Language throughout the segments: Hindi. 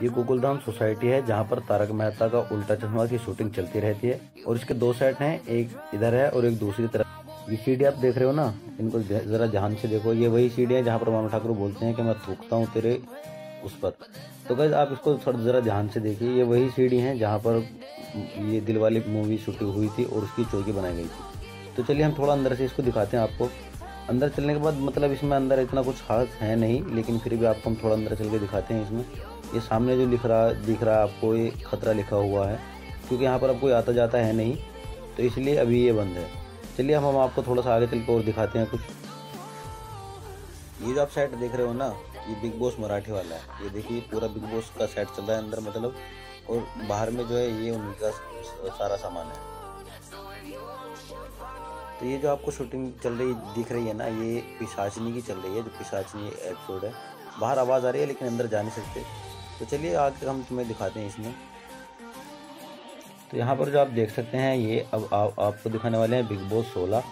ये गोकुलधाम सोसाइटी है, जहाँ पर तारक मेहता का उल्टा चश्मा की शूटिंग चलती रहती है। और इसके दो सेट हैं, एक इधर है और एक दूसरी तरफ़। ये सीढ़ी आप देख रहे हो ना? इनको जरा ध्यान से देखो। ये वही सीढ़ी है जहाँ पर मामा ठाकुर बोलते हैं कि मैं थूकता हूँ तेरे उस पर। तो गैस आप इसको थोड़ा ज़रा ध्यान से देखिए। ये वही सीढ़ी है जहाँ पर ये दिल वाली मूवी शूटिंग हुई थी और उसकी चौकी बनाई गई थी। तो चलिए हम थोड़ा अंदर से इसको दिखाते हैं आपको। अंदर चलने के बाद मतलब इसमें अंदर इतना कुछ खास है नहीं, लेकिन फिर भी आपको हम थोड़ा अंदर चल के दिखाते हैं इसमें। ये सामने जो लिख रहा, दिख रहा है आपको, ये खतरा लिखा हुआ है, क्योंकि यहाँ पर अब कोई आता जाता है नहीं तो इसलिए अभी ये बंद है। चलिए, हम हम आपको थोड़ा सा आगे चल के और दिखाते हैं कुछ। ये जो आप सेट देख रहे हो ना, ये बिग बॉस मराठी वाला है। ये देखिए, पूरा बिग बॉस का सेट चल रहा है अंदर मतलब और बाहर में जो है, ये उनका सारा सामान है। तो ये जो आपको शूटिंग चल रही दिख रही है ना ये पिशाचनी की चल रही है जो पिशाचनी एपिसोड है। बाहर आवाज़ आ रही है लेकिन अंदर जा नहीं सकते। तो चलिए आगे हम तुम्हें दिखाते हैं इसमें। तो यहाँ पर जो आप देख सकते हैं ये अब आ, आपको दिखाने वाले हैं बिग बॉस सोलह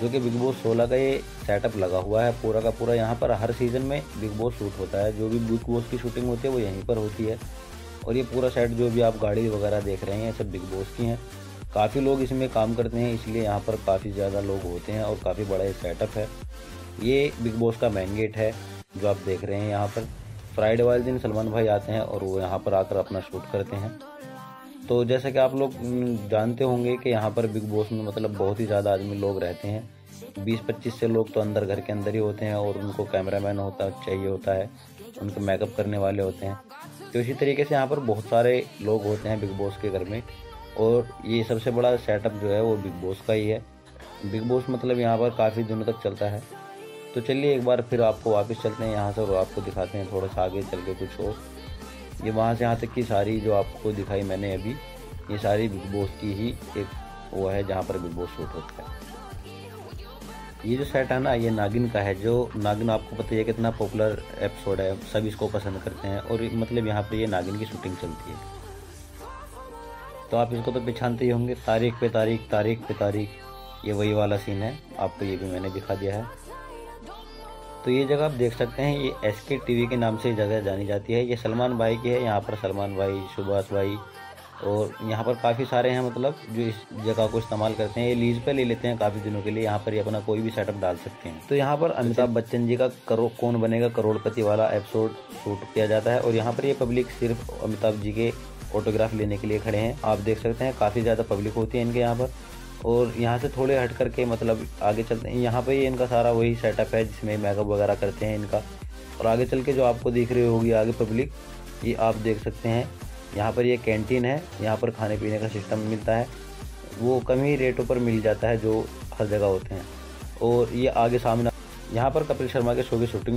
जो कि बिग बॉस सोलह का ये सेटअप लगा हुआ है पूरा का पूरा यहाँ पर हर सीज़न में बिग बॉस शूट होता है। जो भी बिग बॉस की शूटिंग होती है वो यहीं पर होती है। और ये पूरा सेट जो भी आप गाड़ी वगैरह देख रहे हैं ये सब बिग बॉस की हैं। काफ़ी लोग इसमें काम करते हैं, इसलिए यहाँ पर काफ़ी ज़्यादा लोग होते हैं और काफ़ी बड़ा ये सेटअप है। ये बिग बॉस का मेन गेट है, जो आप देख रहे हैं यहाँ पर। फ्राइडे वाले दिन सलमान भाई आते हैं और वो यहाँ पर आकर अपना शूट करते हैं। तो जैसा कि आप लोग जानते होंगे कि यहाँ पर बिग बॉस में मतलब बहुत ही ज़्यादा आदमी लोग रहते हैं। बीस पच्चीस से लोग तो अंदर घर के अंदर ही होते हैं और उनको कैमरामैन होता चाहिए होता है, उनको मेकअप करने वाले होते हैं। तो इसी तरीके से यहाँ पर बहुत सारे लोग होते हैं बिग बॉस के घर में। और ये सबसे बड़ा सेटअप जो है वो बिग बॉस का ही है। बिग बॉस मतलब यहाँ पर काफ़ी दिनों तक चलता है। तो चलिए एक बार फिर आपको वापस चलते हैं यहाँ से और आपको दिखाते हैं थोड़ा सा आगे चल के कुछ और। ये वहाँ से यहाँ तक की सारी जो आपको दिखाई मैंने अभी, ये सारी बिग बॉस की ही एक वो है जहाँ पर बिग बॉस शूट होता है। ये जो सेट है ना, ये नागिन का है, जो नागिन आपको पता है कितना पॉपुलर एपिसोड है, सब इसको पसंद करते हैं और मतलब यहाँ पर ये नागिन की शूटिंग चलती है। तो आप इसको तो पहचानते ही होंगे। तारीख पे तारीख तारीख पे तारीख। ये वही वाला सीन है। आपको ये भी मैंने दिखा दिया है। तो ये जगह आप देख सकते हैं ये एस के टी के नाम से जगह जानी जाती है। ये सलमान भाई की है यहाँ पर सलमान भाई सुभाष भाई और यहाँ पर काफ़ी सारे हैं मतलब जो इस जगह को इस्तेमाल करते हैं। ये लीज पे ले लेते हैं काफ़ी दिनों के लिए। यहाँ पर ये अपना कोई भी सेटअप डाल सकते हैं। तो यहाँ पर अमिताभ बच्चन जी का करो कौन बनेगा करोड़पति वाला एपिसोड शूट किया जाता है। और यहाँ पर ये पब्लिक सिर्फ़ अमिताभ जी के फोटोग्राफ लेने के लिए खड़े हैं। आप देख सकते हैं, काफ़ी ज़्यादा पब्लिक होती है इनके यहाँ पर। और यहाँ से थोड़े हट करके मतलब आगे चलते हैं। यहाँ पर ही इनका सारा वही सेटअप है, जिसमें मेकअप वगैरह करते हैं इनका। और आगे चल के जो आपको दिख रही होगी आगे पब्लिक, ये आप देख सकते हैं। यहाँ पर ये कैंटीन है। यहाँ पर खाने पीने का सिस्टम मिलता है। वो कम ही रेटों पर मिल जाता है जो हर जगह होते हैं। और ये आगे सामने, यहाँ पर कपिल शर्मा के शो की शूटिंग